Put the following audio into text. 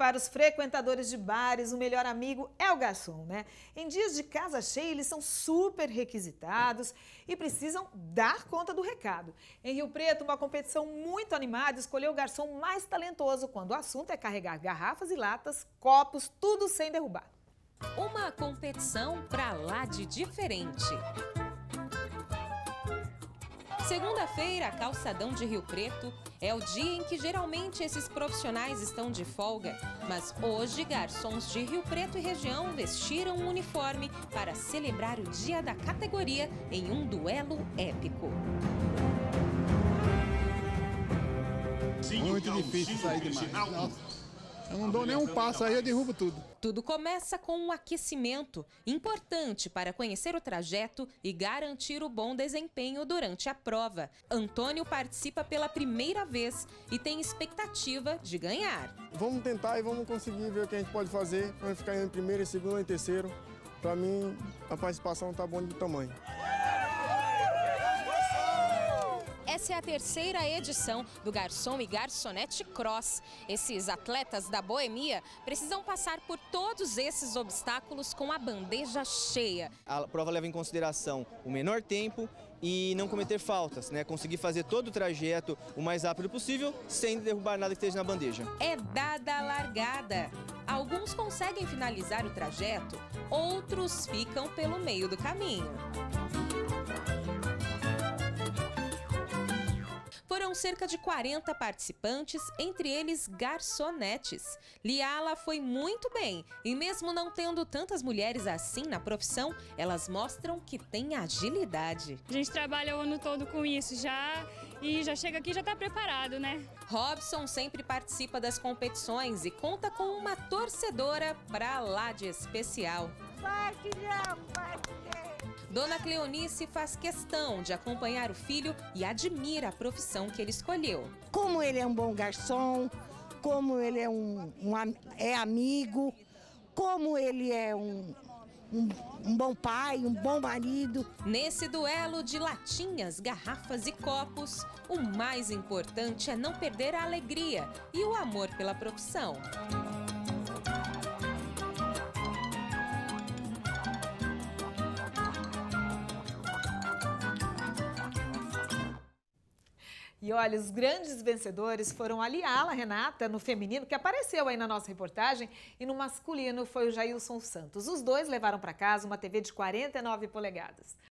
para os frequentadores de bares, o melhor amigo é o garçom, né? Em dias de casa cheia, eles são super requisitados e precisam dar conta do recado. Em Rio Preto, uma competição muito animada escolheu o garçom mais talentoso quando o assunto é carregar garrafas e latas, copos, tudo sem derrubar. Uma competição pra lá de diferente. Segunda-feira, calçadão de Rio Preto, é o dia em que geralmente esses profissionais estão de folga. Mas hoje, garçons de Rio Preto e região vestiram um uniforme para celebrar o dia da categoria em um duelo épico. Muito difícil sair demais. Eu não dou nem um passo aí, eu derrubo tudo. Tudo começa com um aquecimento, importante para conhecer o trajeto e garantir o bom desempenho durante a prova. Antônio participa pela primeira vez e tem expectativa de ganhar. Vamos tentar e vamos conseguir ver o que a gente pode fazer. Vamos ficar em primeiro, em segundo e em terceiro. Para mim, a participação está boa de tamanho. Essa é a terceira edição do Garçom e Garçonete Cross. Esses atletas da boemia precisam passar por todos esses obstáculos com a bandeja cheia. A prova leva em consideração o menor tempo e não cometer faltas, né? Conseguir fazer todo o trajeto o mais rápido possível sem derrubar nada que esteja na bandeja. É dada a largada. Alguns conseguem finalizar o trajeto, outros ficam pelo meio do caminho. Foram cerca de 40 participantes, entre eles garçonetes. Liala foi muito bem e, mesmo não tendo tantas mulheres assim na profissão, elas mostram que tem agilidade. A gente trabalha o ano todo com isso já e já chega aqui já está preparado, né? Robson sempre participa das competições e conta com uma torcedora pra lá de especial. Vai, filhão, vai, filhão. Dona Cleonice faz questão de acompanhar o filho e admira a profissão que ele escolheu. Como ele é um bom garçom, como ele é um, um é amigo, como ele é um, um, um, bom pai, um bom marido. Nesse duelo de latinhas, garrafas e copos, o mais importante é não perder a alegria e o amor pela profissão. E olha, os grandes vencedores foram a Renata, no feminino, que apareceu aí na nossa reportagem, e no masculino foi o Jailson Santos. Os dois levaram para casa uma TV de 49 polegadas.